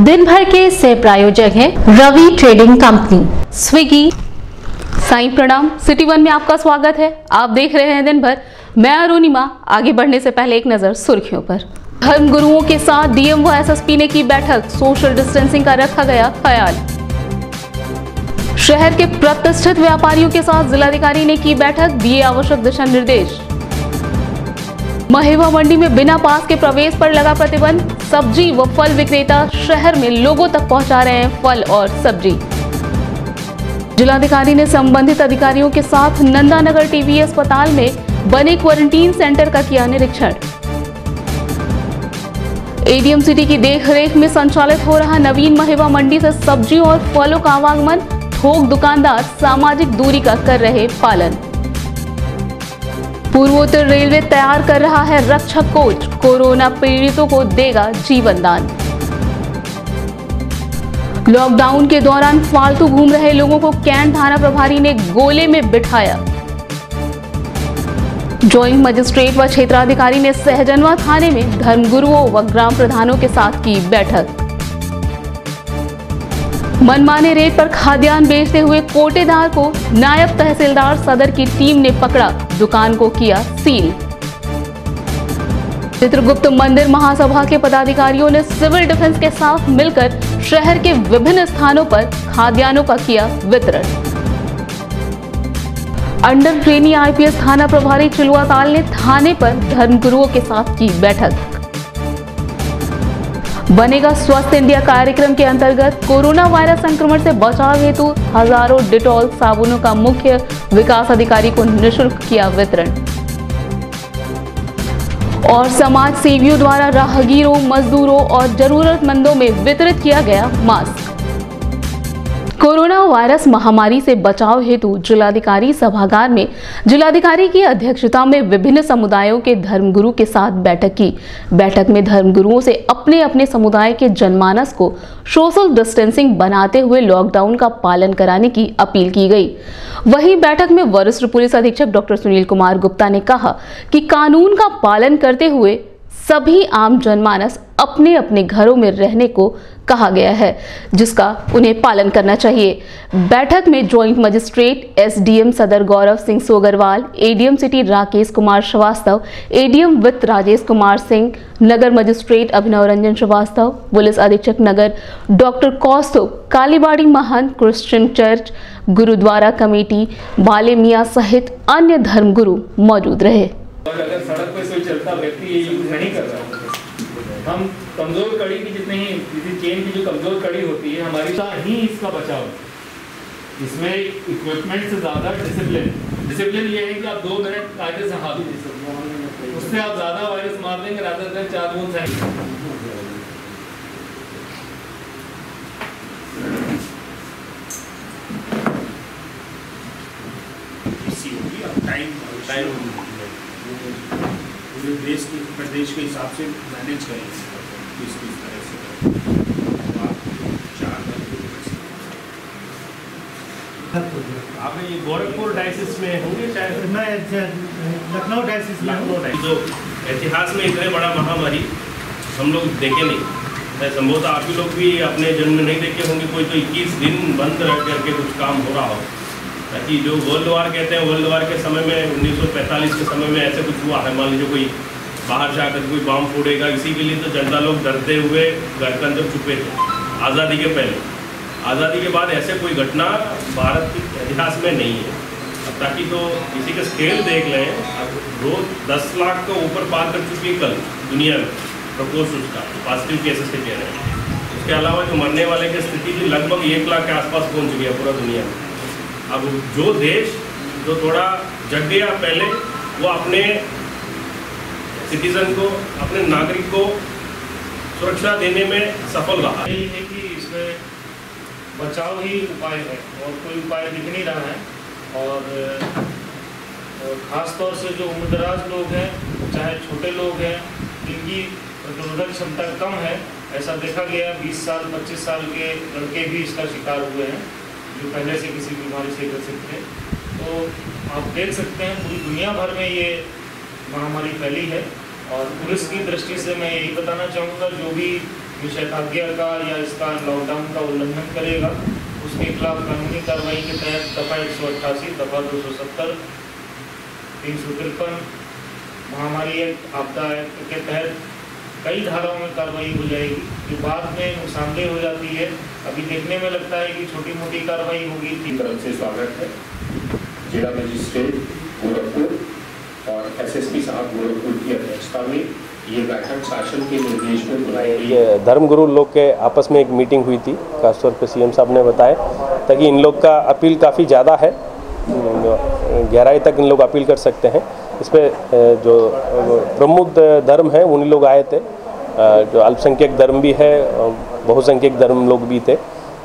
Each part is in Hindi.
दिन भर के सह प्रायोजक हैं Ravi trading company Swiggy Sai Pranam. City one में आपका स्वागत है। आप देख रहे हैं दिन भर मैं अरुणिमा आगे बढ़ने से पहले एक नज़र सुर्खियों पर। धर्म गुरुओं के साथ डीएम व एसएसपी ने की बैठक। सोशल डिस्टेंसिंग का रखा गया ख्याल। शहर के प्रतिष्ठित व्यापारियों के साथ जिलाधिकारी ने की बैठक। दिए आवश्यक दिशा निर्देश। महेवा मंडी में बिना पास के प्रवेश पर लगा प्रतिबंध। सब्ज़ी व फल विक्रेता शहर में लोगों तक पहुँचा रहे हैं फल और सब्ज़ी। जिलाधिकारी ने संबंधित अधिकारियों के साथ नंदानगर टीवी अस्पताल में बने क्वारंटीन सेंटर का किया निरीक्षण। एडीएम सिटी की देखरेख में संचालित हो रहा नवीन महेवा मंडी से सब्ज़ी और फलों का आवागमन थोक दुकानदार सामाजिक दूरी का कर रहे पालन। पूर्वोत्तर रेलवे तैयार कर रहा है रक्षक कोच, कोरोना पीड़ितों को देगा जीवन दान। लॉकडाउन के दौरान फालतू घूम रहे लोगों को कैंट थाना प्रभारी ने गोले में बिठाया। ज्वाइंट मजिस्ट्रेट व क्षेत्राधिकारी ने सहजनवा थाने में धर्मगुरुओं व ग्राम प्रधानों के साथ की बैठक। मनमाने रेट पर खाद्यान्न बेचते हुए कोटेदार को नायब तहसीलदार सदर की टीम ने पकड़ा, दुकान को किया सील। चित्रगुप्त मंदिर महासभा के पदाधिकारियों ने सिविल डिफेंस के साथ मिलकर शहर के विभिन्न स्थानों पर खाद्यान्नों का किया वितरण। अंडर ट्रेनी आईपीएस थाना प्रभारी चिलुआ ताल ने थाने पर धर्मगुरुओं के साथ की बैठक। बनेगा स्वस्थ इंडिया कार्यक्रम के अंतर्गत कोरोना वायरस संक्रमण से बचाव हेतु हज़ारों डिटॉल साबुनों का मुख्य विकास अधिकारी को निशुल्क किया वितरण। और समाज सेवियों द्वारा राहगीरों, मजदूरों और जरूरतमंदों में वितरित किया गया मास्क। कोरोना वायरस महामारी से बचाव हेतु जिलाधिकारी सभागार में जिलाधिकारी की अध्यक्षता में विभिन्न समुदायों के धर्मगुरु के साथ बैठक की। बैठक में धर्मगुरुओं से अपने अपने समुदाय के जनमानस को सोशल डिस्टेंसिंग बनाते हुए लॉकडाउन का पालन कराने की अपील की गई। वहीं बैठक में वरिष्ठ पुलिस अधीक्षक डॉक्टर सुनील कुमार गुप्ता ने कहा कि कानून का पालन करते हुए सभी आम जनमानस अपने अपने घरों में रहने को कहा गया है, जिसका उन्हें पालन करना चाहिए। बैठक में ज्वाइंट मजिस्ट्रेट एसडीएम सदर Gaurav Singh Sogarwal ADM city Rakesh Kumar Shrivastava ADM वित्त राजेश कुमार सिंह, नगर मजिस्ट्रेट अभिनव रंजन श्रीवास्तव, पुलिस अधीक्षक नगर डॉक्टर कौस्तुभ, कालीबाड़ी महंत Christian church gurdwara committee, Bale Miyan सहित अन्य धर्मगुरु मौजूद रहे। अगर सड़क कोई चलता व्यक्ति यूज़ नहीं कर रहा हम कमज़ोर कड़ी की जितनी ही किसी चेन की जो कमज़ोर कड़ी होती है हमारी सा ही इसका बचाव। इसमें इक्विपमेंट से ज़्यादा डिसिप्लिन डिसिप्लिन ये है कि आप दो मिनट कायदे से हाथ उससे आप ज़्यादा वायरस मार देंगे राधा देन चार बूंद टाइम टाइम पूरे देश के प्रदेश के हिसाब से मैनेज करेंगे किस किस तरह से। करें। तो आप ये गोरखपुर डायसिस में होंगे शायद? मैं लखनऊ डायसिस लखनऊ जो इतिहास में इतने बड़ा महामारी हम लोग देखे नहीं मैं संभवतः आप ही लोग भी अपने जन्म में नहीं देखे होंगे कोई तो 21 दिन बंद रह करके कुछ काम हो रहा हो। ताकि जो वर्ल्ड वार कहते हैं वर्ल्ड वार के समय में 1945 के समय में ऐसे कुछ हुआ है, मान लीजिए कोई बाहर से आकर कोई बम फोड़ेगा, इसी के लिए तो जनता लोग डरते हुए घर के अंदर छुपे थे, आज़ादी के पहले। आज़ादी के बाद ऐसे कोई घटना भारत के इतिहास में नहीं है। अब ताकि तो इसी का स्केल देख लें, अब रोज दस लाख का ऊपर पार कर चुकी है कल, दुनिया में। प्रकोष उसका पॉजिटिव केसेस के कह रहे हैं। उसके अलावा जो मरने वाले की स्थिति लगभग एक लाख के आसपास पहुँच चुकी है पूरा दुनिया में। अब जो देश जो थोड़ा जग गया पहले, वो अपने सिटीजन को, अपने नागरिक को सुरक्षा देने में सफल रहा। यही है कि इसमें बचाव ही उपाय है और कोई उपाय दिख नहीं रहा है। और खास तौर से जो उम्रदराज लोग हैं, चाहे छोटे लोग हैं, जिनकी प्रतिरोधक क्षमता कम है, ऐसा देखा गया है 20 साल 25 साल के लड़के भी इसका शिकार हुए हैं। जो पहले से किसी बीमारी से ग्रसित थे तो आप देख सकते हैं पूरी दुनिया भर में ये महामारी फैली है और पुलिस की दृष्टि से मैं यही बताना चाहूँगा, जो भी निषेधाज्ञा का या इसका लॉकडाउन का उल्लंघन करेगा, उसके खिलाफ कानूनी कार्रवाई के तहत दफ़ा एक सौ अट्ठासी, दफ़ा दो सौ सत्तर, तीन सौ तिरपन, महामारी एक्ट आपदा एक्ट के तहत कई धाराओं में कार्रवाई हो जाएगी जो बाद में नुकसानदेह हो जाती है। अभी देखने में लगता है कि छोटी मोटी कार्रवाई होगी। की तरफ़ से स्वागत है। जिला मजिस्ट्रेट गोरखपुर और एसएसपी साहब गोरखपुर की अध्यक्षता में ये बैठक शासन के निर्देश में बुलाई गई। है ये धर्मगुरु लोग के आपस में एक मीटिंग हुई थी खासतौर पे सीएम साहब ने बताया ताकि इन लोग का अपील काफ़ी ज़्यादा है। गहराई तक इन लोग अपील कर सकते हैं। इस पर जो प्रमुख धर्म है, उन्हीं लोग आए थे। जो अल्पसंख्यक धर्म भी है बहुसंख्यक धर्म लोग भी थे।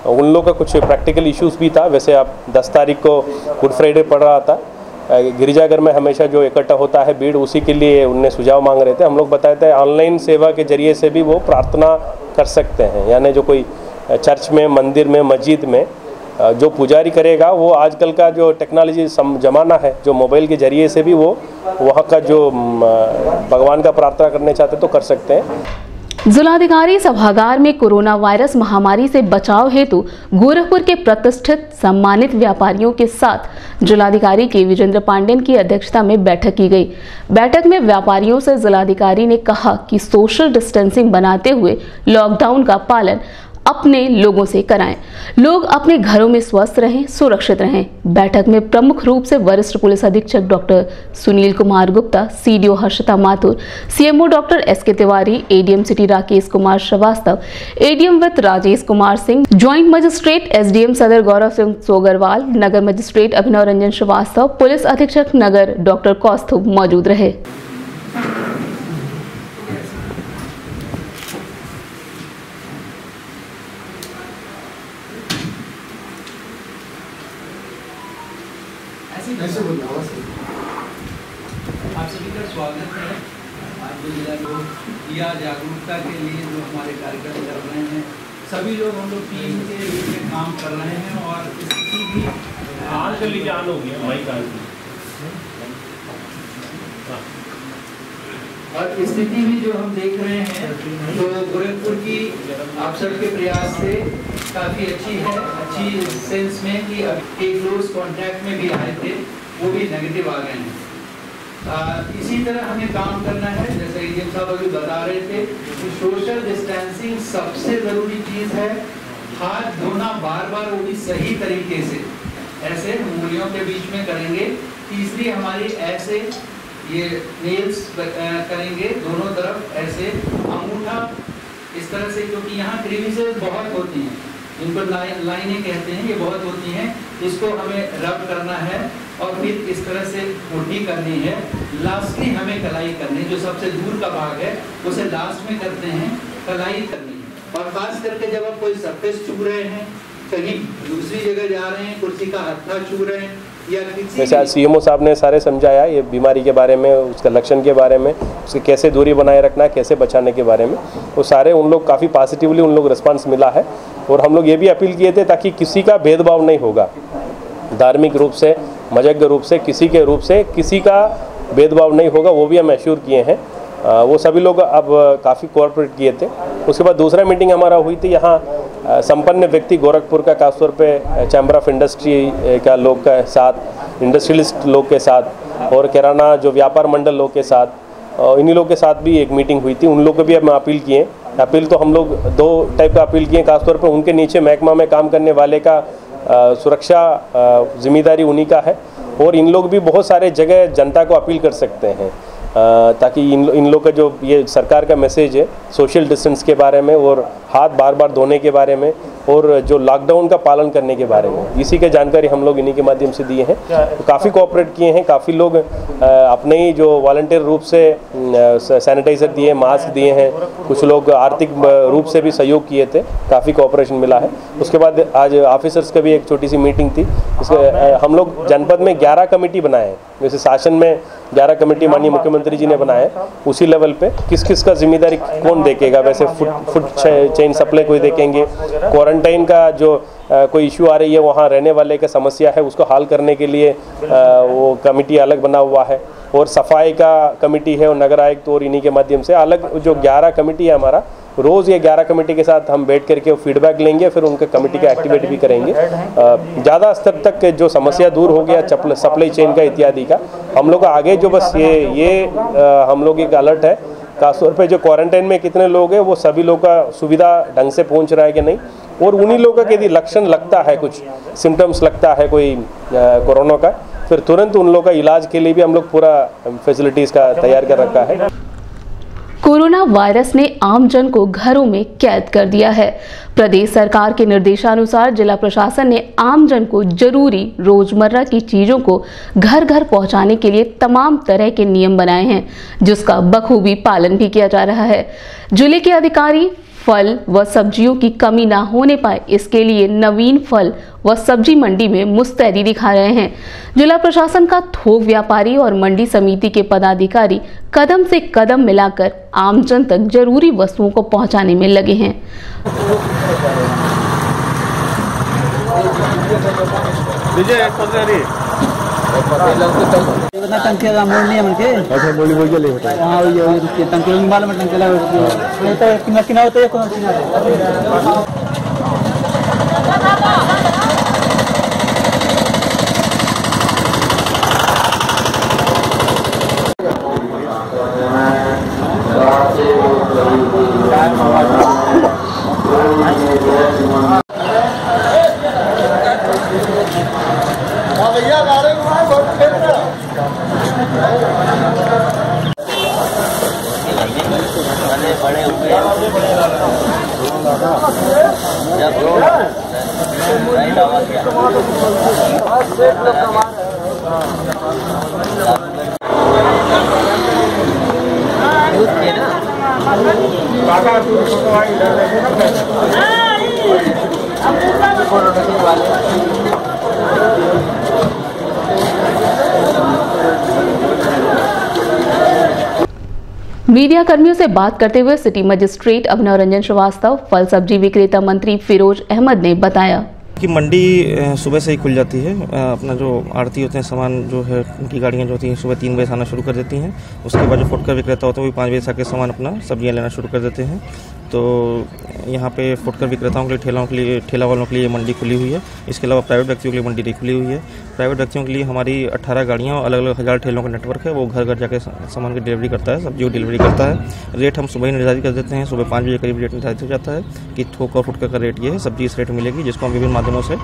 उन लोग का कुछ प्रैक्टिकल इश्यूज़ भी था। वैसे आप 10 तारीख को गुड फ्राइडे पड़ रहा था। गिरिजाघर में हमेशा जो इकट्ठा होता है भीड़, उसी के लिए उनने सुझाव मांग रहे थे। हम लोग बताए थे ऑनलाइन सेवा के ज़रिए से भी वो प्रार्थना कर सकते हैं। यानी जो कोई चर्च में, मंदिर में, मस्जिद में जो पुजारी करेगा, वो आजकल का जो टेक्नोलॉजी ज़माना है, जो मोबाइल के ज़रिए से भी वो, वहाँ का जो भगवान का प्रार्थना करने चाहते तो कर सकते हैं। जिलाधिकारी सभागार में कोरोना वायरस महामारी से बचाव हेतु गोरखपुर के प्रतिष्ठित सम्मानित व्यापारियों के साथ जिलाधिकारी के विजेंद्र पांडेन की अध्यक्षता में बैठक की गई। बैठक में व्यापारियों से जिलाधिकारी ने कहा कि सोशल डिस्टेंसिंग बनाते हुए लॉकडाउन का पालन अपने लोगों से कराएँ। लोग अपने घरों में स्वस्थ रहें, सुरक्षित रहें। बैठक में प्रमुख रूप से वरिष्ठ पुलिस अधीक्षक doctor Sunil Kumar Gupta, CDO Harshita Mathur, CMO doctor S K Tiwari, ADM city Rakesh Kumar Shrivastava, ADM with Rajesh Kumar Singh, joint magistrate SDM सदर गौरव सिंह सोगरवाल, नगर मजिस्ट्रेट अभिनव रंजन श्रीवास्तव, पुलिस अधीक्षक नगर डॉक्टर कौस्तुभ मौजूद रहे ऐसे बोलना आवाज़ से। आप सभी का स्वागत है आज जो जिला लोग या जागरूकता के लिए जो हमारे कार्यक्रम कर रहे हैं सभी लोग हम लोग टीम के रूप में काम कर रहे हैं और किसी भी ऑन कर लीजिए ऑन हो गया माइक ऑन और स्थिति भी जो हम देख रहे हैं तो गोरखपुर की आप सबके प्रयास से काफ़ी अच्छी है अच्छी सेंस में कि अब एक क्लोज कांटेक्ट में भी आए थे वो भी नेगेटिव आ गए हैं। इसी तरह हमें काम करना है, जैसे एडीएम साहब अभी बता रहे थे कि सोशल डिस्टेंसिंग सबसे ज़रूरी चीज़ है, हाथ धोना बार बार वो भी सही तरीके से। ऐसे उंगलियों के बीच में करेंगे, तीसरी हमारी ऐसे ये नेल्स करेंगे, दोनों तरफ़ ऐसे अंगूठा, इस तरह से, क्योंकि यहाँ क्रीविसेस बहुत होती हैं। इनको लाइन लाइनें कहते हैं, ये बहुत होती हैं, इसको हमें रब करना है और फिर इस तरह से मुठ्ठी करनी है। लास्टली हमें कलाई करनी है, जो सबसे दूर का भाग है, उसे लास्ट में करते हैं, कलाई करनी है। और खास करके जब आप कोई सरफेस छू रहे हैं, कहीं दूसरी जगह जा रहे हैं, कुर्सी का हत्था छू रहे हैं वैसे आज सीएमओ साहब ने सारे समझाया ये बीमारी के बारे में उसका लक्षण के बारे में उसकी कैसे दूरी बनाए रखना है कैसे बचाने के बारे में वो सारे उन लोग काफ़ी पॉजिटिवली उन लोग रिस्पांस मिला है। और हम लोग ये भी अपील किए थे ताकि किसी का भेदभाव नहीं होगा। धार्मिक रूप से मज़हब रूप से किसी के रूप से किसी का भेदभाव नहीं होगा वो भी हम एश्योर किए हैं। वो सभी लोग अब काफ़ी कोऑपरेट किए थे। उसके बाद दूसरा मीटिंग हमारा हुई थी यहाँ संपन्न व्यक्ति गोरखपुर का, खासतौर पे चैम्बर ऑफ़ इंडस्ट्री का लोग के साथ इंडस्ट्रियलिस्ट लोग के साथ और किराना जो व्यापार मंडल लोग के साथ इन्हीं लोग के साथ भी एक मीटिंग हुई थी। उन लोग को भी हम अपील किए। अपील तो हम लोग दो टाइप का अपील किए। खासतौर पर उनके नीचे महकमा में काम करने वाले का सुरक्षा ज़िम्मेदारी उन्हीं का है और इन लोग भी बहुत सारे जगह जनता को अपील कर सकते हैं। ताकि इन इन लोग का जो ये सरकार का मैसेज है सोशल डिस्टेंस के बारे में और हाथ बार बार धोने के बारे में और जो लॉकडाउन का पालन करने के बारे में। इसी के जानकारी हम लोग इन्हीं के माध्यम से दिए हैं। तो काफ़ी कोऑपरेट किए हैं काफ़ी लोग अपने ही जो वॉल्टियर रूप से सैनिटाइज़र दिए मास्क दिए हैं। कुछ लोग आर्थिक रूप से भी सहयोग किए थे काफ़ी कोऑपरेशन मिला है। उसके बाद आज ऑफिसर्स का भी एक छोटी सी मीटिंग थी। इसके हम लोग जनपद में 11 कमेटी बनाए हैं। जैसे शासन में 11 कमेटी माननीय मुख्यमंत्री जी ने बनाए। उसी लेवल पे किस किस का ज़िम्मेदारी कौन देखेगा? वैसे फ़ूड फ़ूड चेन सप्लाई कोई देखेंगे। क्वारंटाइन का जो आ, कोई इशू आ रही है वहाँ रहने वाले का समस्या है उसको हल करने के लिए आ, वो कमेटी अलग बना हुआ है। और सफ़ाई का कमेटी है और नगर आयुक्त और इन्हीं के माध्यम से अलग जो 11 कमेटी है हमारा, रोज़ ये 11 कमेटी के साथ हम बैठ करके फीडबैक लेंगे, फिर उनके कमेटी का एक्टिवेट भी करेंगे। ज़्यादा स्तर तक जो समस्या दूर हो गया सप्लाई चेन का इत्यादि का, हम लोग आगे जो बस ये ये हम लोग एक अलर्ट है। खासतौर पर जो क्वारंटाइन में कितने लोग हैं, वो सभी लोग का सुविधा ढंग से पहुँच रहा है कि नहीं? और उन्हीं लोगों के यदि लक्षण लगता है, कुछ सिम्टम्स लगता है कोई कोरोना का, फिर तुरंत उन लोगों का इलाज के लिए भी हम लोग पूरा फैसिलिटीज़ का तैयार कर रखा है। कोरोना वायरस ने आम जन को घरों में कैद कर दिया है। प्रदेश सरकार के निर्देशानुसार जिला प्रशासन ने आम जन को ज़रूरी रोज़मर्रा की चीज़ों को घर घर पहुँचाने के लिए तमाम तरह के नियम बनाए हैं, जिसका बखूबी पालन भी किया जा रहा है। ज़िले के अधिकारी फल व सब्जियों की कमी ना होने पाए, इसके लिए नवीन फल व सब्ज़ी मंडी में मुस्तैदी दिखा रहे हैं। जिला प्रशासन का थोक व्यापारी और मंडी समिति के पदाधिकारी कदम से कदम मिलाकर आमजन तक ज़रूरी वस्तुओं को पहुँचाने में लगे हैं। इतना टंकी का मोड़ नहीं है। मनके अच्छा बोली बोल के ले बेटा हाँ ये ये टंकी माल में टंकी लगा नहीं तो किना किना होता कर्मियों से बात करते हुए सिटी मजिस्ट्रेट अभिनव रंजन श्रीवास्तव, फल सब्ज़ी विक्रेता मंत्री फिरोज अहमद ने बताया। कि मंडी सुबह से ही खुल जाती है। अपना जो आरती होते हैं, सामान जो है, उनकी गाड़ियाँ जो होती हैं, सुबह तीन बजे से आना शुरू कर देती हैं। उसके बाद जो फुटकर विक्रेता होते हैं, वो पाँच बजे से आके सामान अपना सब्ज़ियाँ लेना शुरू कर देते हैं। तो यहाँ पे फुटकर विक्रेताओं के लिए, ठेलाओं के लिए, ठेला वालों के लिए मंडी खुली हुई है। इसके अलावा प्राइवेट व्यक्तियों के लिए मंडी नहीं खुली हुई है। प्राइवेट व्यक्तियों के लिए हमारी 18 गाड़ियाँ और अलग अलग हज़ार ठेलों का नेटवर्क है। वो घर घर जाके सामान की डिलीवरी करता है, सब्ज़ी की डिलीवरी करता है। रेट हम सुबह ही निर्धारित कर देते हैं। सुबह पाँच बजे करीब रेट निर्धारित हो जाता है कि थोक और फुटकर का रेट ये है सब्ज़ी इस रेट मिलेगी, जिसको हम विभिन्न माध्यमों से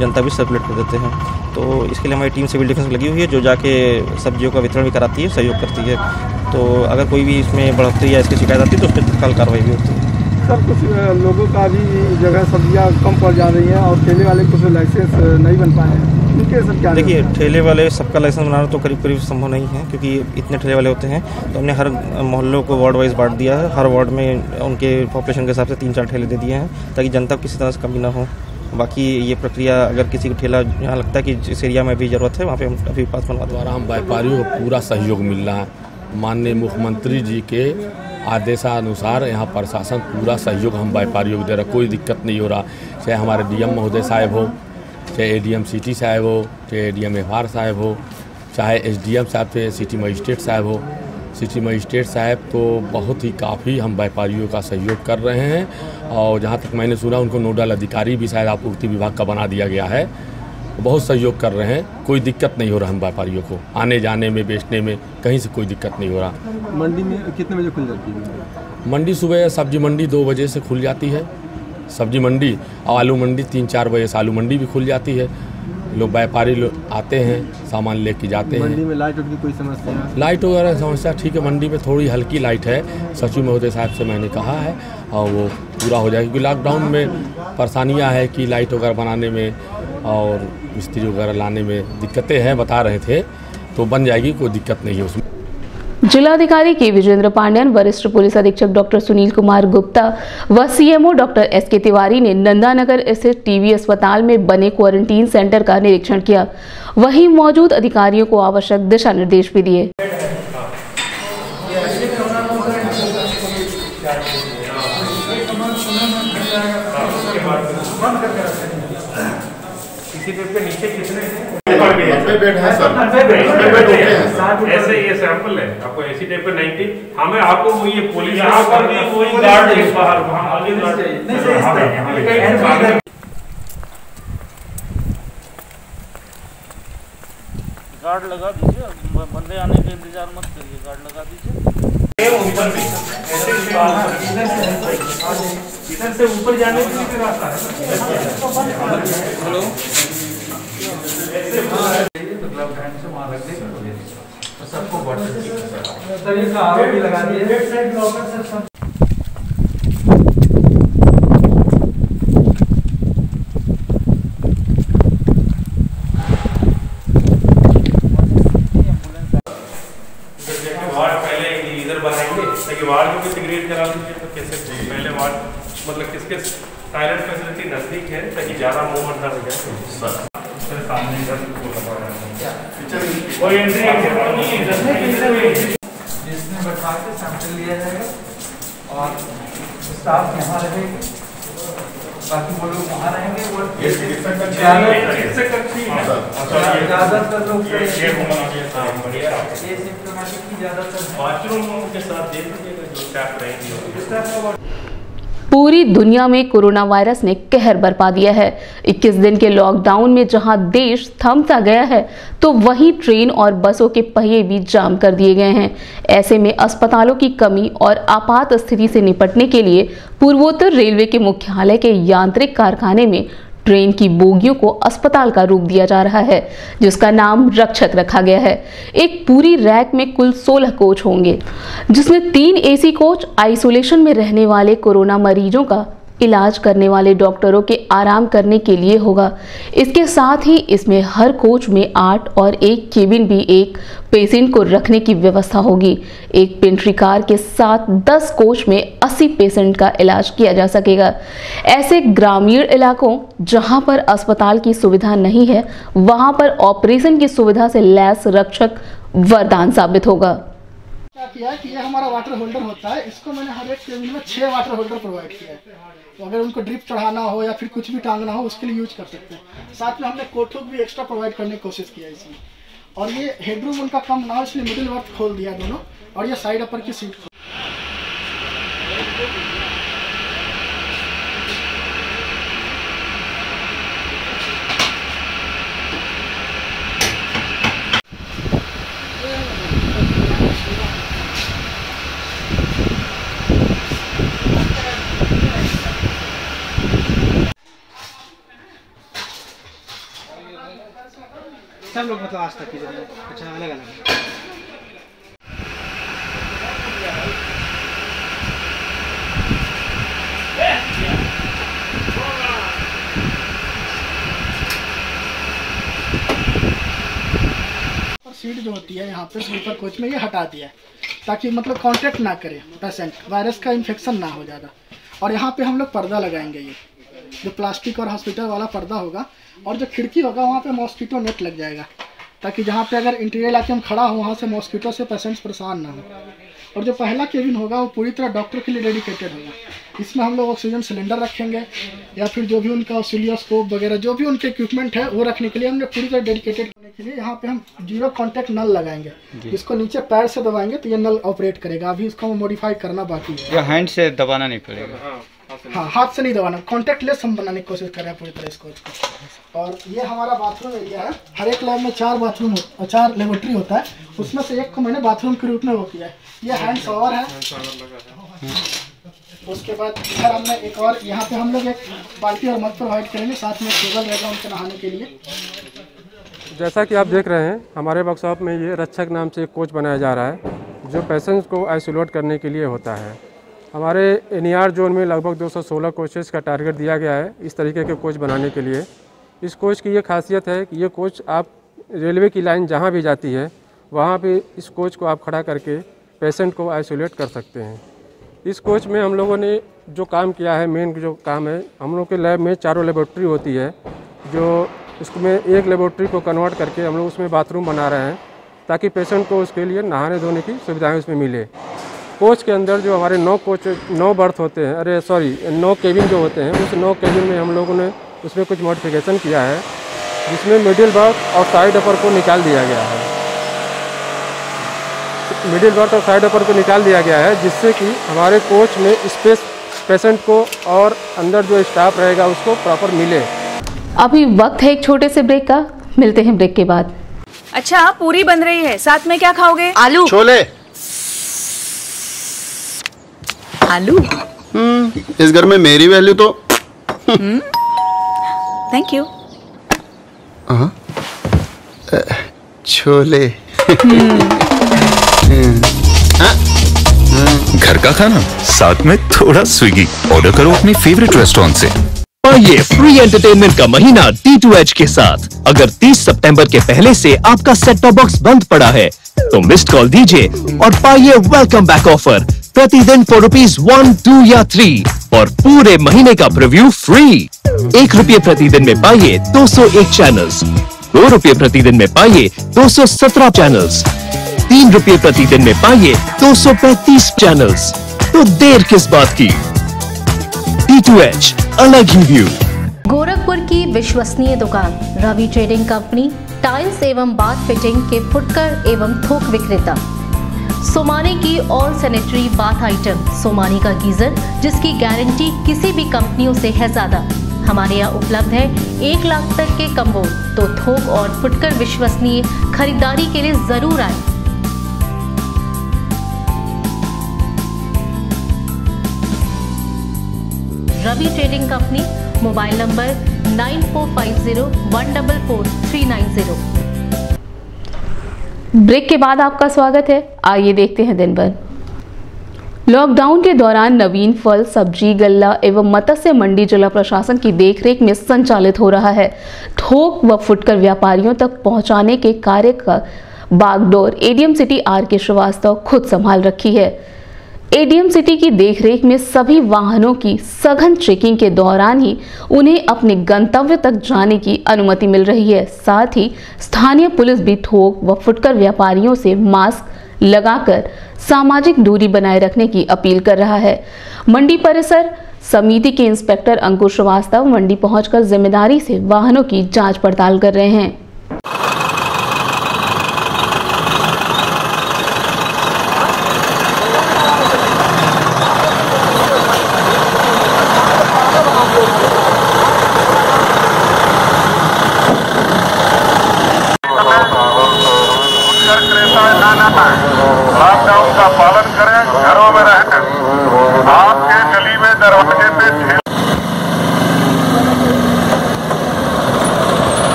जनता भी सर्कुलेट कर देते हैं। तो इसके लिए हमारी टीम सिविल डिफेंस लगी हुई है, जो जाके सब्जियों का वितरण भी कराती है, सहयोग करती है। तो अगर कोई भी इसमें बढ़ोतरी या इसकी शिकायत आती है तो उस पर तत्काल कार्रवाई भी होती है। सर कुछ लोगों का भी जगह सब्ज़ियाँ कम पड़ जा रही हैं और ठेले वाले कुछ लाइसेंस नहीं बन पाए हैं। उनके सब क्या देखिए ठेले वाले सबका लाइसेंस बनाना तो करीब करीब संभव नहीं है क्योंकि इतने ठेले वाले होते हैं। तो हमने हर मोहल्लों को वार्ड वाइज बांट दिया है। हर वार्ड में उनके पॉपुलेशन के हिसाब से तीन चार ठेले दे दिए हैं ताकि जनता को किसी तरह से कमी ना हो। बाकी ये प्रक्रिया अगर किसी को ठेला यहाँ लगता है कि जिस एरिया में भी ज़रूरत है वहाँ पे हम अभी पास बनवा द्वारा हम व्यापारियों को पूरा सहयोग मिल रहा है। माननीय मुख्यमंत्री जी के आदेशानुसार यहाँ प्रशासन पूरा सहयोग हम व्यापारियों को दे रहा कोई दिक्कत नहीं हो रहा। चाहे हमारे डीएम महोदय साहब हो, चाहे एडीएम सिटी साहब हो, चाहे एडीएम एफआर साहब हो, चाहे एसडीएम साहब थे सिटी मजिस्ट्रेट साहब हो। सिटी मजिस्ट्रेट साहब तो बहुत ही काफ़ी हम व्यापारियों का सहयोग कर रहे हैं। और जहाँ तक मैंने सुना, उनको नोडल अधिकारी भी शायद आपूर्ति विभाग का बना दिया गया है। बहुत सहयोग कर रहे हैं। कोई दिक्कत नहीं हो रहा हम व्यापारियों को। आने जाने में बेचने में कहीं से कोई दिक्कत नहीं हो रहा। मंडी में कितने बजे खुल जाती है? मंडी सुबह सब्ज़ी मंडी दो बजे से खुल जाती है। सब्ज़ी मंडी और आलू मंडी तीन चार बजे से आलू मंडी भी खुल जाती है। लोग व्यापारी लोग आते हैं सामान लेके जाते हैं। मंडी में लाइट की कोई समस्या? है लाइट वगैरह समस्या ठीक है मंडी में थोड़ी हल्की लाइट है। सचिव महोदय साहब से मैंने कहा है और वो पूरा हो जाएगा। क्योंकि लॉकडाउन में परेशानियाँ है कि लाइट वगैरह बनाने में और मिस्त्री वगैरह लाने में दिक्कतें हैं, बता रहे थे तो बन जाएगी, कोई दिक्कत नहीं है उसमें। जिलाधिकारी के विजेंद्र पांडेन वरिष्ठ पुलिस अधीक्षक डॉक्टर सुनील कुमार गुप्ता व CMO doctor S K Tiwari ने नंदानगर स्थित टीवी अस्पताल में बने क्वारंटीन सेंटर का निरीक्षण किया। वहीं मौजूद अधिकारियों को आवश्यक दिशा निर्देश भी दिए। नब्बे बेड है सर। नब्बे बेड बेड ओके हैं ऐसे ये सैंपल है। आपको ऐसी टाइप पे 90 हमें आपको वो ये पुलिस यहाँ पर भी वही गार्ड चाहिए। बाहर वहाँ आगे गार्ड नहीं, सर, पे कहीं हाँ, हाँ, गार्ड लगा दीजिए बंदे आने के इंतज़ार मत करिए गार्ड लगा दीजिए। ऊपर भी। ऐसे इधर से ऊपर। जाने के लिए रास्ता है हेलो सबको सर ये आरोप भी लगा दिए वार्ड पहले इधर बनाएँगे वार्ड में भी करा दीजिए तो कैसे पहले वार्ड मतलब किसके टॉयलेट फैसिलिटी नज़दीक है ताकि ज़्यादा मूवमेंट ना हो जाए सर सामने इधर को लगा रहा है कोई एंट्री नहीं है इधर से इधर भी जिसमें बैठा के सैंपल लिया जाएगा और स्टाफ यहाँ रहेगा। बाकी वो लोग वहाँ रहेंगे वो ज़्यादातर लोग ये ये रूम बना दिया था बढ़िया ये सिम्टोमेटिक की ज़्यादातर बाथरूम के साथ दे दीजिएगा जो स्टाफ रहेंगे पूरी दुनिया में कोरोना वायरस ने कहर बरपा दिया है। 21 दिन के लॉकडाउन में जहाँ देश थमता गया है तो वहीं ट्रेन और बसों के पहिए भी जाम कर दिए गए हैं। ऐसे में अस्पतालों की कमी और आपात स्थिति से निपटने के लिए पूर्वोत्तर रेलवे के मुख्यालय के यांत्रिक कारखाने में ट्रेन की बोगियों को अस्पताल का रूप दिया जा रहा है, जिसका नाम रक्षक रखा गया है। एक पूरी रैक में कुल 16 कोच होंगे, जिसमें तीन एसी कोच आइसोलेशन में रहने वाले कोरोना मरीजों का इलाज करने वाले डॉक्टरों के आराम करने के लिए होगा। इसके साथ ही इसमें हर कोच में आठ और एक केबिन भी एक पेशेंट को रखने की व्यवस्था होगी। एक पेंट्री कार के साथ 10 कोच में 80 पेशेंट का इलाज किया जा सकेगा। ऐसे ग्रामीण इलाकों जहाँ पर अस्पताल की सुविधा नहीं है, वहाँ पर ऑपरेशन की सुविधा से लैस रक्षक वरदान साबित होगा। किया कि ये हमारा वाटर होल्डर होता है, इसको मैंने हर एक केबिन में छह वाटर होल्डर प्रोवाइड किया है। तो अगर उनको ड्रिप चढ़ाना हो या फिर कुछ भी टांगना हो, उसके लिए यूज़ कर सकते हैं। साथ में हमने कोठुक भी एक्स्ट्रा प्रोवाइड करने की कोशिश किया इसमें। और ये हेडरूम उनका कम ना हो, इसलिए मिडिल वर्थ खोल दिया दोनों और ये साइड अपर की सीट सब लोग मतलब आज तक अच्छा अलग अलग सीट जो होती है यहाँ पे स्लीपर कोच में ये हटा दिया है, ताकि मतलब कांटेक्ट ना करे पेशेंट वायरस का इन्फेक्शन ना हो ज़्यादा। और यहाँ पे हम लोग पर्दा लगाएँगे ये। जो प्लास्टिक और हॉस्पिटल वाला पर्दा होगा और जो खिड़की होगा वहाँ पे मॉस्किटो नेट लग जाएगा। ताकि जहाँ पे अगर इंटीरियर इलाके में खड़ा हो वहाँ से मॉस्किटो से पेशेंट्स परेशान ना हो। और जो पहला केबिन होगा वो पूरी तरह डॉक्टर के लिए डेडिकेटेड होगा। इसमें हम लोग ऑक्सीजन सिलेंडर रखेंगे या फिर जो भी उनका ऑसिलियोस्कोप वगैरह जो भी उनके इक्विपमेंट है वो रखने के लिए हमने पूरी तरह डेडिकेटेड करने के लिए यहाँ पे हम ज़ीरो कॉन्टैक्ट नल लगाएँगे। इसको नीचे पैर से दबाएँगे तो ये नल ऑपरेट करेगा। अभी इसको मॉडिफाई करना बाकी है। हैंड से दबाना नहीं पड़ेगा। हाँ हाथ से नहीं दबाना कॉन्टैक्ट लेस हम बनाने की कोशिश कर रहे हैं पूरी तरह इसको इसको। और ये हमारा बाथरूम एरिया है। हर एक लैब में चार बाथरूम हो चार लेबोरेटरी होता है। उसमें से एक को मैंने बाथरूम के रूप में वो किया है। ये हैंड शॉवर है। उसके बाद इधर हमने एक और यहाँ पे हम लोग एक बाल्टी और मग प्रोवाइड करेंगे साथ में टेबल रहेगा उनके नहाने के लिए। जैसा कि आप देख रहे हैं हमारे वर्कशॉप में ये रक्षक नाम से एक कोच बनाया जा रहा है जो पेशेंट्स को आइसोलेट करने के लिए होता है। हमारे एनआर जोन में लगभग 216 कोचेस का टारगेट दिया गया है इस तरीके के कोच बनाने के लिए। इस कोच की ये खासियत है कि ये कोच आप रेलवे की लाइन जहाँ भी जाती है, वहाँ पे इस कोच को आप खड़ा करके पेशेंट को आइसोलेट कर सकते हैं। इस कोच में हम लोगों ने जो काम किया है मेन जो काम है, हम लोग के लैब में चारों लेबोरेटरी होती है, जो उसमें एक लेबोरेटरी को कन्वर्ट करके हम लोग उसमें बाथरूम बना रहे हैं, ताकि पेशेंट को उसके लिए नहाने धोने की सुविधाएँ उसमें मिले। कोच के अंदर जो हमारे नौ कोच नौ बर्थ होते हैं अरे सॉरी नौ केबिन जो होते हैं उस नौ केबिन में हम लोगों ने उसमें कुछ मॉडिफिकेशन किया है जिसमें मिडिल बर्थ और साइड अपर को निकाल दिया गया है। मिडिल बर्थ और साइड अपर को निकाल दिया गया है जिससे कि हमारे कोच में स्पेस पेशेंट को और अंदर जो स्टाफ रहेगा उसको प्रॉपर मिले। अभी वक्त है एक छोटे से ब्रेक का मिलते हैं ब्रेक के बाद। अच्छा पूरी बन रही है साथ में क्या खाओगे? आलू। छोले। आलू। इस घर में मेरी वैल्यू तो थैंक यू हाँ? छोले घर का खाना साथ में थोड़ा स्विगी। ऑर्डर करो अपने फेवरेट रेस्टोरेंट से। ये फ्री एंटरटेनमेंट का महीना टी टू एच के साथ। अगर 30 सितंबर के पहले से आपका सेट टॉप बॉक्स बंद पड़ा है तो मिस्ड कॉल दीजिए और पाइए वेलकम बैक ऑफ़र प्रतिदिन फॉर रुपीज़ वन टू या थ्री और पूरे महीने का प्रीव्यू फ्री एक रुपये प्रतिदिन में पाइए 201 चैनल्स दो रुपये प्रतिदिन में पाइए 217 चैनल्स तीन रुपये प्रतिदिन में पाइए 235 चैनल्स तो देर किस बात की? D2H अलग ही व्यू गोरखपुर की विश्वसनीय दुकान, रवि ट्रेडिंग कंपनी टाइल्स एवं बाथ फिटिंग के फुटकर एवं थोक विक्रेता। सोमानी की all sanitary bath item Somani का गीजर, जिसकी गारंटी किसी भी कंपनियों से है ज़्यादा। हमारे यहाँ उपलब्ध है एक लाख तक के कम्बो तो थोक और फुटकर विश्वसनीय खरीदारी के लिए ज़रूर आए। Ravi trading company, mobile number nine four five zero one double four three nine zero. Break के बाद आपका स्वागत है। आइए देखते हैं दिन भर। लॉकडाउन के दौरान नवीन फल, सब्ज़ी, गल्ला एवं मत्स्य मंडी जिला प्रशासन की देखरेख में संचालित हो रहा है। थोक व फुटकर व्यापारियों तक पहुँचाने के कार्य का बागडोर एडीएम सिटी आर के श्रीवास्तव खुद संभाल रखी है। एडीएम सिटी की देखरेख में सभी वाहनों की सघन चेकिंग के दौरान ही उन्हें अपने गंतव्य तक जाने की अनुमति मिल रही है। साथ ही स्थानीय पुलिस भी थोक व फुटकर व्यापारियों से मास्क लगाकर सामाजिक दूरी बनाए रखने की अपील कर रहा है। मंडी परिसर समिति के इंस्पेक्टर अंकुर श्रीवास्तव मंडी पहुंचकर ज़िम्मेदारी से वाहनों की जाँच पड़ताल कर रहे हैं।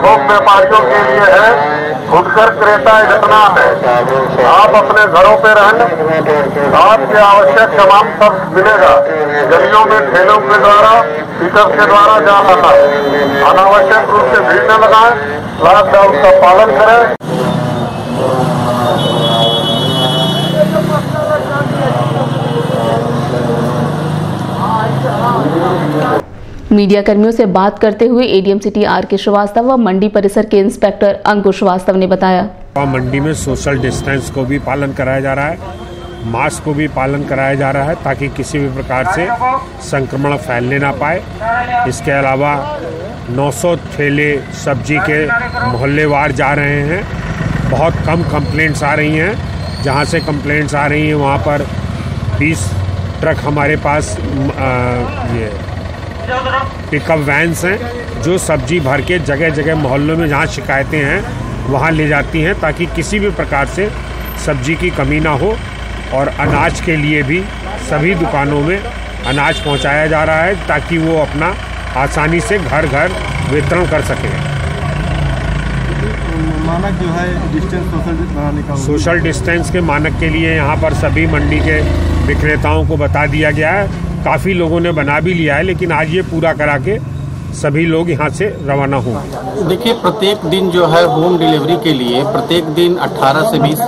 थोक व्यापारियों के लिए है। फुटकर क्रेता इतना है। आप अपने घरों पे रहें आपके आवश्यक तमाम सब मिलेगा। गलियों में, ठेलों के द्वारा पिकअप के द्वारा जा सकता है अनावश्यक रूप से भीड़ न लगाएँ। लॉकडाउन का पालन करें। मीडिया कर्मियों से बात करते हुए एडीएम सिटी आर के श्रीवास्तव व मंडी परिसर के इंस्पेक्टर अंकुश श्रीवास्तव ने बताया। मंडी में सोशल डिस्टेंस को भी पालन कराया जा रहा है मास्क को भी पालन कराया जा रहा है ताकि किसी भी प्रकार से संक्रमण फैलने ना पाए। इसके अलावा 900 ठेले सब्ज़ी के मोहल्लेवार जा रहे हैं। बहुत कम कंप्लेंट्स आ रही हैं। जहाँ से कंप्लेंट्स आ रही हैं वहाँ पर 20 ट्रक हमारे पास आ, ये पिकअप वैन्स हैं जो सब्ज़ी भर के जगह जगह मोहल्लों में जहाँ शिकायतें हैं वहाँ ले जाती हैं ताकि किसी भी प्रकार से सब्ज़ी की कमी ना हो और अनाज के लिए भी सभी दुकानों में अनाज पहुँचाया जा रहा है ताकि वो अपना आसानी से घर घर वितरण कर सकें। मानक जो है डिस्टेंस सोशल बनाने का सोशल डिस्टेंस के मानक के लिए यहाँ पर सभी मंडी के विक्रेताओं को बता दिया गया है काफ़ी लोगों ने बना भी लिया है, लेकिन आज ये पूरा करा के सभी लोग यहाँ से रवाना होंगे देखिए, प्रत्येक दिन जो है होम डिलीवरी के लिए प्रत्येक दिन 18 से 20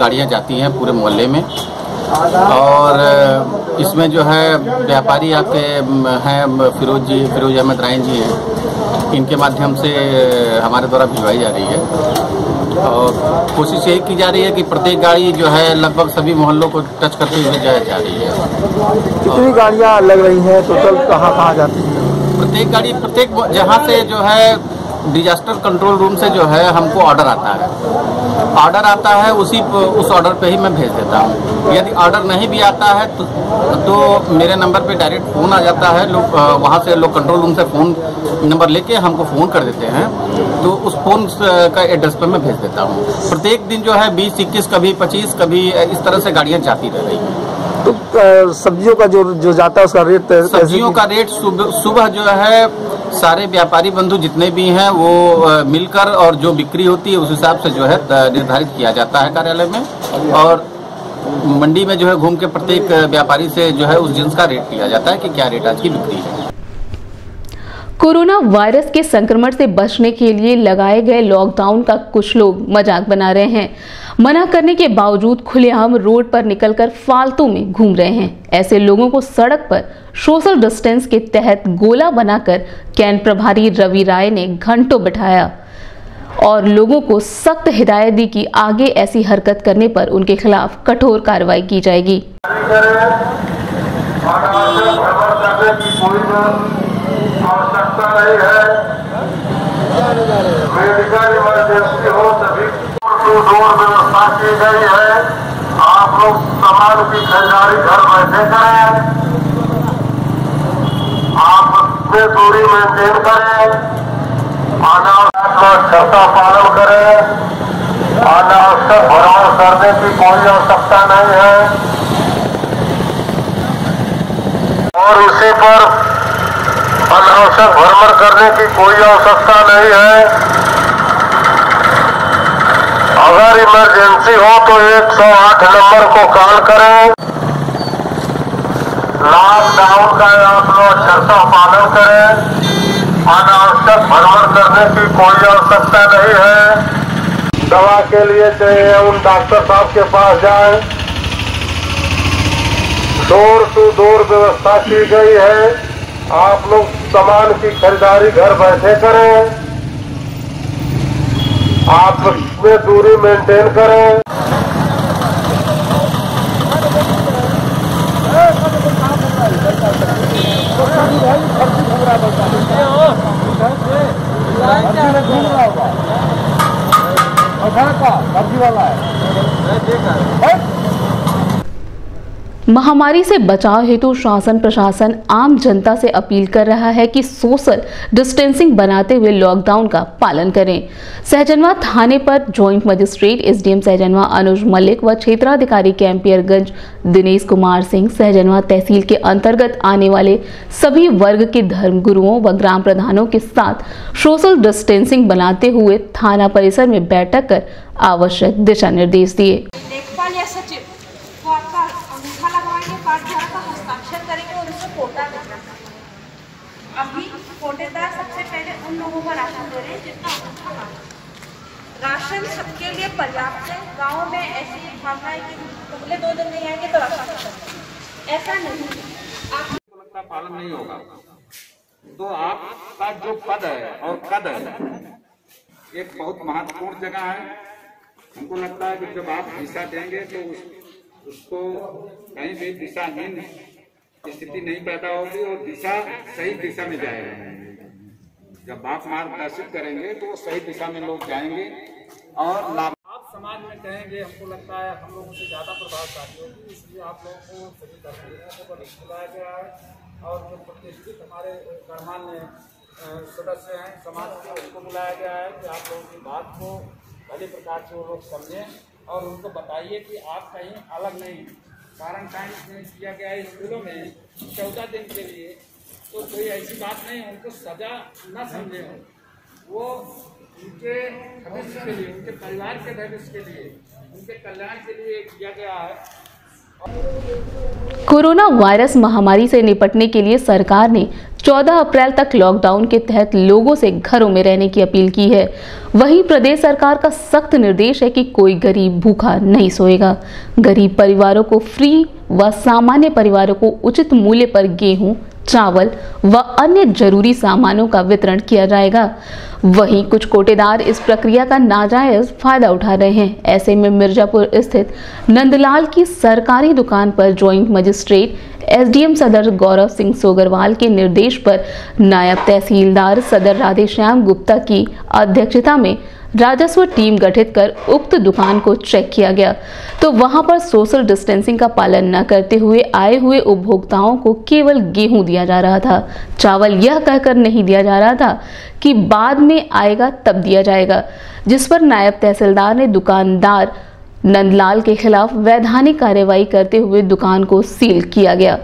गाड़ियाँ जाती हैं पूरे मोहल्ले में। और इसमें जो है व्यापारी आपके हैं फिरोज जी, फिरोज अहमद रायन जी हैं। इनके माध्यम से हमारे द्वारा भिजवाई जा रही है। और कोशिश यही की जा रही है कि प्रत्येक गाड़ी जो है लगभग सभी मोहल्लों को टच करते हुए जा, जा रही है। कितनी गाड़ियाँ लग रही हैं? टोटल कहाँ कहाँ जाती हैं? प्रत्येक गाड़ी प्रत्येक जहाँ से जो है डिजास्टर कंट्रोल रूम से जो है हमको ऑर्डर आता है। ऑर्डर आता है उसी उस ऑर्डर पे ही मैं भेज देता हूँ। यदि ऑर्डर नहीं भी आता है तो, तो मेरे नंबर पे डायरेक्ट फ़ोन आ जाता है। लोग वहाँ से लोग कंट्रोल रूम से फ़ोन नंबर लेके हमको फ़ोन कर देते हैं। तो उस फ़ोन का एड्रेस पे मैं भेज देता हूँ। प्रत्येक दिन जो है बीस इक्कीस कभी पच्चीस कभी इस तरह से गाड़ियाँ जाती रह रही हैं। तो सब्जियों का जो जो जाता है उसका रेट सब्जियों का रेट सुबह सुबह जो है सारे व्यापारी बंधु जितने भी हैं, वो मिलकर और जो बिक्री होती है, उस हिसाब से जो है निर्धारित किया जाता है कार्यालय में। और मंडी में जो है, घूम के प्रत्येक व्यापारी से जो है, उस जिन्स का रेट किया जाता है कि क्या रेट आज की बिक्री है। कोरोना वायरस के संक्रमण से बचने के लिए लगाए गए लॉकडाउन का कुछ लोग मज़ाक बना रहे हैं। मना करने के बावजूद खुलेआम रोड पर निकलकर फालतू में घूम रहे हैं। ऐसे लोगों को सड़क पर सोशल डिस्टेंस के तहत गोला बनाकर कैंट प्रभारी रवि राय ने घंटों बिठाया और लोगों को सख्त हिदायत दी कि आगे ऐसी हरकत करने पर उनके खिलाफ कठोर कार्रवाई की जाएगी। आवश्यकता नहीं है मेडिकल इमरजेंसी हो तभी टू डोर व्यवस्था की गई है आप लोग सामान की खरीदारी घर बैठे करें आप में दूरी मेंटेन करें अनावश्यक का पालन करें अनावश्यक भ्रमण करने की कोई आवश्यकता नहीं है और उसी पर अनावश्यक भ्रमण करने की कोई आवश्यकता नहीं है। अगर इमरजेंसी हो तो 108 नंबर को कॉल करें। लॉकडाउन का आप लोग अक्षरता पालन करें। अनावश्यक भ्रमण करने की कोई आवश्यकता नहीं है। दवा के लिए चाहिए उन डॉक्टर साहब के पास जाएँ। डोर टू डोर व्यवस्था की गई है। आप लोग सामान की खरीदारी घर बैठे करें। आप में दूरी मेंटेन करें। महामारी से बचाव हेतु शासन प्रशासन आम जनता से अपील कर रहा है कि सोशल डिस्टेंसिंग बनाते हुए लॉकडाउन का पालन करें। सहजनवा थाने पर joint magistrate SDM Sahjanwa Anuj Malik व क्षेत्राधिकारी कैंपियरगंज दिनेश कुमार सिंह सहजनवा तहसील के अंतर्गत आने वाले सभी वर्ग के धर्मगुरुओं व ग्राम प्रधानों के साथ सोशल डिस्टेंसिंग बनाते हुए थाना परिसर में बैठक कर आवश्यक दिशा निर्देश दिए लेखपाल या सचिव को आपका अंगूठा लगवाएँगे पाठधारा का हस्ताक्षर करेंगे और उसे कोटा देना अभी कोटेदार सबसे पहले उन लोगों को राशन दे रहे हैं जितना अंगूठा मांगा राशन सबके लिए पर्याप्त है। गाँव में ऐसी भावना है कि पहले दो दिन नहीं आएँगे तो राशन ऐसा नहीं आप पालन नहीं होगा? तो आपका जो पद है और कद है एक बहुत महत्वपूर्ण जगह है। हमको लगता है कि जब आप दिशा देंगे तो उस, उसको कहीं भी दिशाहीन स्थिति नहीं पैदा होगी और दिशा सही दिशा में जाएगा। जब आप मार्गदर्शित करेंगे तो सही दिशा में लोग जाएँगे और लाभ आप समाज में कहेंगे, हमको लगता है हम लोगों से ज़्यादा प्रभावशाली होगी, इसलिए आप लोगों को सभी कर्मचारियों को बुलाया गया है और जो प्रतिष्ठित हमारे गणमान्य सदस्य हैं, समाज के उनको बुलाया गया है कि आप लोगों की बात को भले प्रकार से वो लोग समझें और उनको बताइए कि आप कहीं अलग नहीं क्वारंटाइन किया गया है स्कूलों में चौदह दिन के लिए तो कोई ऐसी बात नहीं, उनको सजा न समझे वो उनके भविष्य के लिए, उनके परिवार के भविष्य के लिए, उनके कल्याण के लिए किया गया है। कोरोना वायरस महामारी से निपटने के लिए सरकार ने 14 अप्रैल तक लॉकडाउन के तहत लोगों से घरों में रहने की अपील की है। वहीं प्रदेश सरकार का सख्त निर्देश है कि कोई गरीब भूखा नहीं सोएगा। गरीब परिवारों को फ्री व सामान्य परिवारों को उचित मूल्य पर गेहूँ चावल व अन्य ज़रूरी सामानों का वितरण किया जाएगा। वहीं कुछ कोटेदार इस प्रक्रिया का नाजायज फ़ायदा उठा रहे हैं। ऐसे में मिर्जापुर स्थित नंदलाल की सरकारी दुकान पर ज्वाइंट मजिस्ट्रेट एसडीएम सदर गौरव सिंह सोगरवाल के निर्देश पर नायब तहसीलदार सदर राधेश्याम गुप्ता की अध्यक्षता में राजस्व टीम गठित कर उक्त दुकान को चेक किया गया। तो वहाँ पर सोशल डिस्टेंसिंग का पालन न करते हुए आए हुए उपभोक्ताओं को केवल गेहूँ दिया जा रहा था। चावल यह कहकर नहीं दिया जा रहा था कि बाद में आएगा तब दिया जाएगा, जिस पर नायब तहसीलदार ने दुकानदार नंदलाल के खिलाफ वैधानिक कार्यवाही करते हुए दुकान को सील किया गया।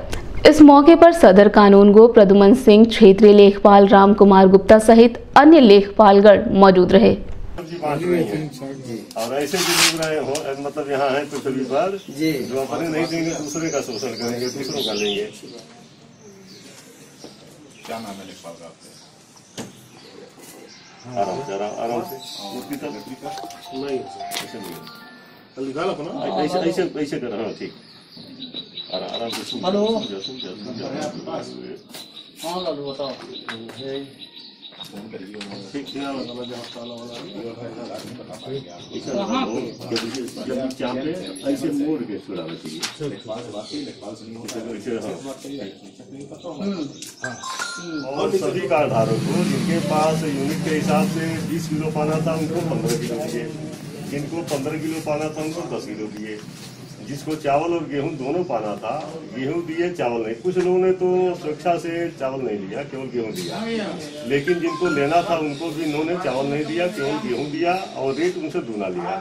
इस मौके पर सदर कानून गो प्रदुमन सिंह, क्षेत्रीय लेखपाल राम कुमार गुप्ता सहित अन्य लेखपालगण मौजूद रहे। और ऐसे भी लोग रहे हो मतलब यहाँ है पृथ्वी पर जो। अपने नहीं देंगे दूसरे का शोषण करेंगे दूसरों का लेंगे। क्या नाम है लेखपाल आपके? आराम से आराम आराम से। मुक्ति तक नहीं ऐसे नहीं लिखा लो ऐसे ऐसे ऐसे कर हाँ ठीक। आराम आराम से सुन हेलो। सुन जा सुन जा सुन जा। सुन हाँ लालू बताओ। ऐसा मोड़ के चाहिए और सभी कार्ड धारकों जिनके पास यूनिट के हिसाब से 20 किलो पाना था, उनको 15 किलो दिए। जिनको 15 किलो पाना था, उनको 10 किलो दिए। जिसको चावल और गेहूँ दोनों पाना था गेहूँ दिए चावल नहीं। कुछ लोगों ने तो सुरक्षा से चावल नहीं दिया केवल गेहूँ दिया। लेकिन जिनको लेना था उनको भी इन्होंने चावल नहीं दिया केवल गेहूँ दिया और रेट उनसे दूना लिया।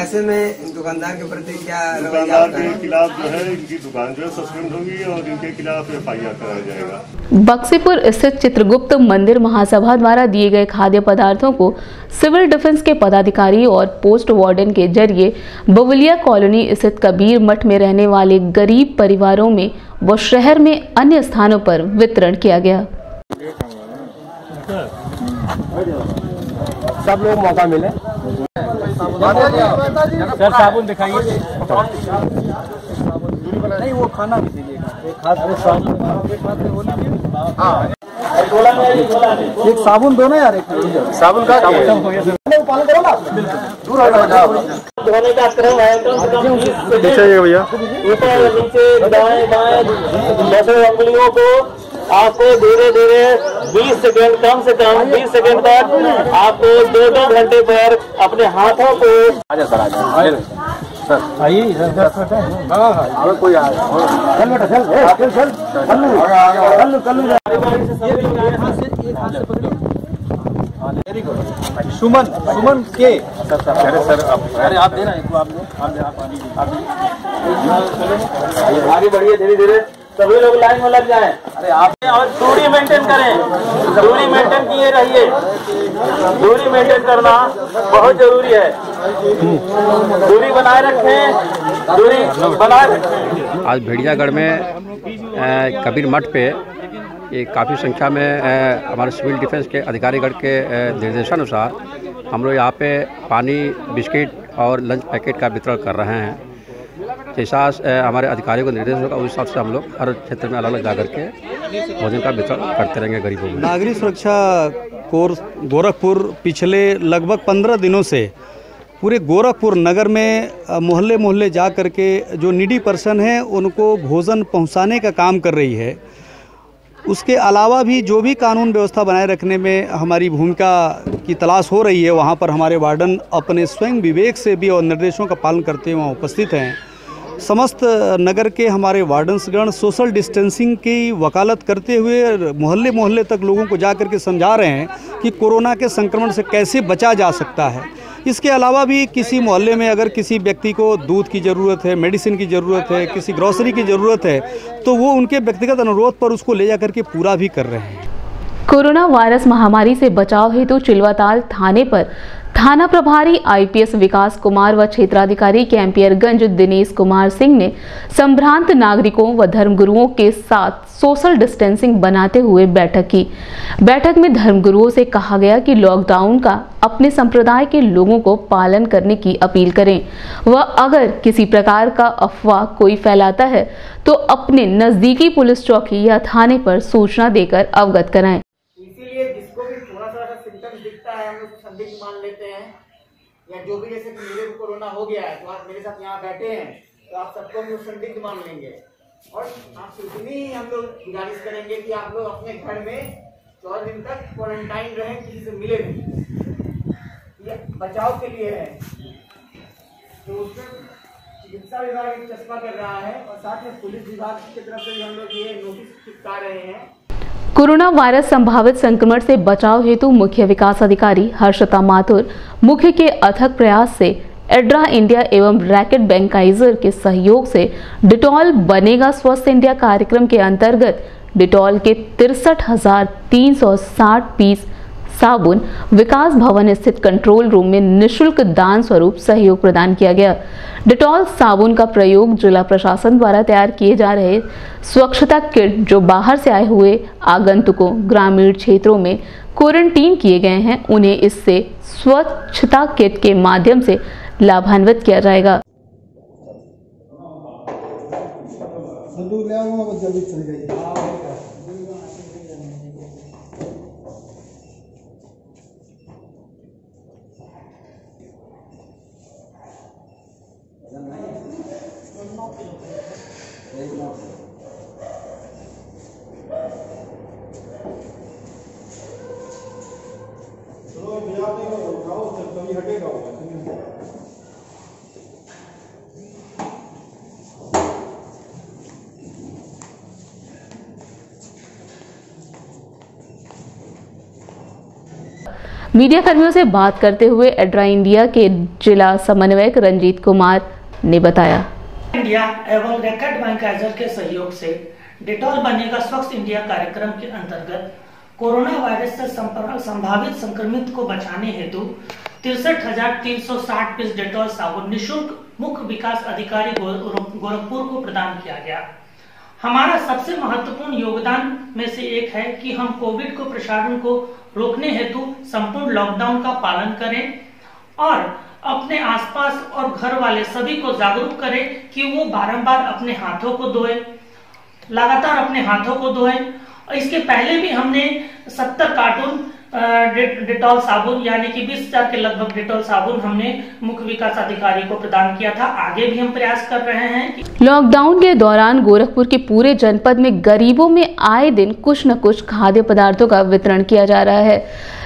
ऐसे में दुकानदार के प्रति क्या दुकानदार के खिलाफ जो है इनकी दुकान जो है सस्पेंड होगी और इनके खिलाफ एफ़ आई आर कराया जाएगा। बक्सीपुर स्थित चित्रगुप्त मंदिर महासभा द्वारा दिए गए खाद्य पदार्थों को सिविल डिफेंस के पदाधिकारी और पोस्ट वार्डन के ज़रिए बवलिया कॉलोनी स्थित कबीर मठ में रहने वाले गरीब परिवारों में व शहर में अन्य स्थानों पर वितरण किया गया। सब लोग मौका मिले। सर साबुन दिखाइए। नहीं वो खाना भी दीजिएगा। एक साबुन एक साबुन दो ना यार एक साबुन का पालन करो ना। दूर हो जाओ धोने का क्रम है कम से कम बीस भैया। ऊपर नीचे दाएँ बाएँ दसों उंगलियों को आपको धीरे धीरे 20 सेकंड कम से कम 20 सेकंड तक आपको दो दो घंटे पर अपने हाथों को आजा सर आजा सर आइए हाँ हाँ कोई आ चल बेटा चल चल चल। आप आप आप आप सुमन सुमन के। सर सर अरे सर अरे आप देना एक आप आप आप आप आप आप आगे बढ़िए धीरे धीरे। सभी लोग लाइन में लग जाएँ। अरे आप और दूरी मेंटेन करें। दूरी मेंटेन किए रहिए। दूरी मेंटेन करना बहुत ज़रूरी है। दूरी बनाए रखें। दूरी बनाए रखें। आज भेड़ियागढ़ में कबीर मठ पे ये काफ़ी संख्या में हमारे सिविल डिफेंस के अधिकारीगढ़ के निर्देशानुसार हम लोग यहाँ पे पानी, बिस्किट और लंच पैकेट का वितरण कर रहे हैं। जैसा हमारे अधिकारियों का निर्देश होगा उस हिसाब से हम लोग हर क्षेत्र में अलग अलग जा करके भोजन का वितरण करते रहेंगे गरीबों में नागरिक सुरक्षा कोर्स गोरखपुर पिछले लगभग पंद्रह दिनों से पूरे गोरखपुर नगर में मोहल्ले मोहल्ले जा करके जो निडी पर्सन हैं, उनको भोजन पहुँचाने का काम कर रही है। उसके अलावा भी जो भी कानून व्यवस्था बनाए रखने में हमारी भूमिका की तलाश हो रही है, वहाँ पर हमारे वार्डन अपने स्वयं विवेक से भी और निर्देशों का पालन करते हुए वहाँ उपस्थित हैं। समस्त नगर के हमारे वार्डन्सगण सोशल डिस्टेंसिंग की वकालत करते हुए मोहल्ले मोहल्ले तक लोगों को जा करके समझा रहे हैं कि कोरोना के संक्रमण से कैसे बचा जा सकता है। इसके अलावा भी किसी मोहल्ले में अगर किसी व्यक्ति को दूध की ज़रूरत है, मेडिसिन की ज़रूरत है, किसी ग्रॉसरी की ज़रूरत है तो वो उनके व्यक्तिगत अनुरोध पर उसको ले जा करके पूरा भी कर रहे हैं। कोरोना वायरस महामारी से बचाव हेतु तो चिलवाताल थाने पर थाना प्रभारी आईपीएस विकास कुमार व क्षेत्राधिकारी कैंपियरगंज दिनेश कुमार सिंह ने संभ्रांत नागरिकों व धर्मगुरुओं के साथ सोशल डिस्टेंसिंग बनाते हुए बैठक की। बैठक में धर्मगुरुओं से कहा गया कि लॉकडाउन का अपने संप्रदाय के लोगों को पालन करने की अपील करें। व अगर किसी प्रकार का अफवाह कोई फैलाता है तो अपने नजदीकी पुलिस चौकी या थाने पर सूचना देकर अवगत कराएँ इसीलिए जिसको भी थोड़ा सा अगर सिम्टम्स दिखता है हम लोग संदिग्ध मान लेते हैं, या जो भी जैसे कि मेरे को कोरोना हो गया है तो आप मेरे साथ यहाँ बैठे हैं तो आप सबको हम संदिग्ध मान लेंगे। और आप इतनी ही हम लोग गुजारिश करेंगे कि आप लोग अपने घर में चौदह दिन तक क्वारंटाइन रहें, किसी से मिले नहीं। ये बचाव के लिए है। तो उसमें चिकित्सा विभाग एक चस्पा कर रहा है, और साथ में पुलिस विभाग की तरफ़ से भी हम लोग ये नोटिस चिपका रहे हैं। कोरोना वायरस संभावित संक्रमण से बचाव हेतु मुख्य विकास अधिकारी हर्षता माथुर मुख्य के अथक प्रयास से एड्रा इंडिया एवं रैकेट बैंकाइजर के सहयोग से डिटॉल बनेगा स्वस्थ इंडिया कार्यक्रम के अंतर्गत डिटॉल के तिरसठ पीस साबुन विकास भवन स्थित कंट्रोल रूम में निशुल्क दान स्वरूप सहयोग प्रदान किया गया। डिटॉल साबुन का प्रयोग जिला प्रशासन द्वारा तैयार किए जा रहे स्वच्छता किट जो बाहर से आए हुए आगंतुकों, ग्रामीण क्षेत्रों में क्वारंटीन किए गए हैं, उन्हें इससे स्वच्छता किट के माध्यम से लाभान्वित किया जाएगा। भैया देखो उठाओ कभी हटेगा वो मीडिया कर्मियों से बात करते हुए एड्रा इंडिया के जिला समन्वयक रंजीत कुमार ने बताया। इंडिया एवं रैकेट बैंकाइजर के सहयोग से डिटॉल बनेगा स्वच्छ इंडिया कार्यक्रम के अंतर्गत कोरोना वायरस से संभावित संक्रमित को बचाने हेतु तिरसठ हज़ार तीन सौ साठ पीस डेटॉल साबुन निशुल्क मुख्य विकास अधिकारी गोरखपुर को प्रदान किया गया। हमारा सबसे महत्वपूर्ण योगदान में से एक है कि हम कोविड को प्रसारण को रोकने हेतु संपूर्ण लॉकडाउन का पालन करें और अपने आसपास और घर वाले सभी को जागरूक करें कि वो बारंबार अपने हाथों को धोए, लगातार अपने हाथों को धोए इसके पहले भी हमने 70 कार्टून डिटॉल साबुन, यानी कि 20 हज़ार के लगभग डिटॉल साबुन हमने मुख्य विकास अधिकारी को प्रदान किया था। आगे भी हम प्रयास कर रहे हैं लॉकडाउन के दौरान गोरखपुर के पूरे जनपद में गरीबों में आए दिन कुछ न कुछ खाद्य पदार्थों का वितरण किया जा रहा है।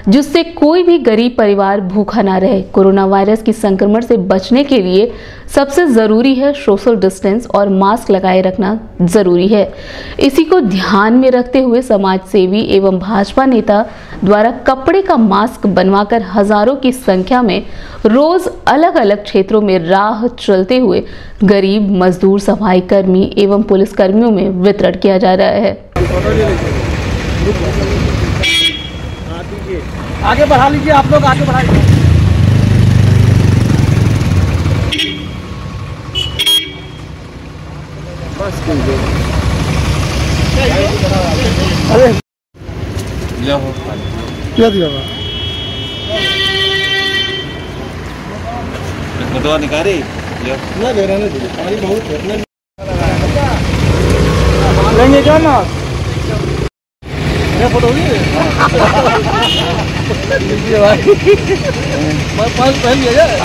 जिससे कोई भी गरीब परिवार भूखा ना रहे। कोरोना वायरस के संक्रमण से बचने के लिए सबसे ज़रूरी है सोशल डिस्टेंस और मास्क लगाए रखना ज़रूरी है। इसी को ध्यान में रखते हुए समाज सेवी एवं भाजपा नेता द्वारा कपड़े का मास्क बनवाकर हज़ारों की संख्या में रोज अलग अलग क्षेत्रों में राह चलते हुए गरीब, मजदूर सफ़ाई कर्मी एवं पुलिस कर्मियों में वितरण किया जा रहा है। आगे बढ़ा लीजिए आप लोग आगे बढ़ाइए। अरे क्या दिया फ़ोटो निकाली? ना दे दीजिए पानी बहुत है लेंगे क्या ना क्या फ़ोटो होगी? भाई मैं पाँच पहन लिया जाए।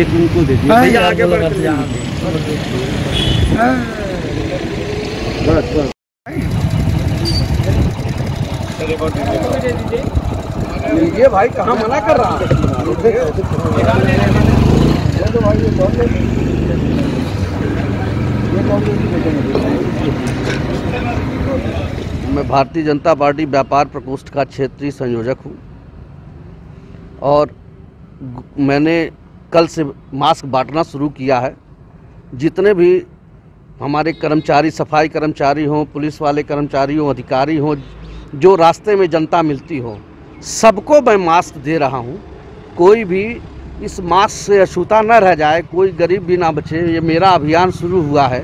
एक उनको दे दिया। आगे बढ़ बस बस लीजिए भाई कहाँ मना कर रहा मैं भारतीय जनता पार्टी व्यापार प्रकोष्ठ का क्षेत्रीय संयोजक हूँ। और मैंने कल से मास्क बांटना शुरू किया है। जितने भी हमारे कर्मचारी, सफ़ाई कर्मचारी हों, पुलिस वाले कर्मचारी हों, अधिकारी हों जो रास्ते में जनता मिलती हो, सबको मैं मास्क दे रहा हूँ। कोई भी इस मास्क से अछूता न रह जाए, कोई गरीब भी ना बचे। ये मेरा अभियान शुरू हुआ है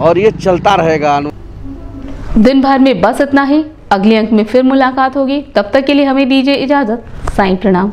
और ये चलता रहेगा। दिन भर में बस इतना ही। अगले अंक में फिर मुलाकात होगी। तब तक के लिए हमें दीजिए इजाज़त। साई प्रणाम।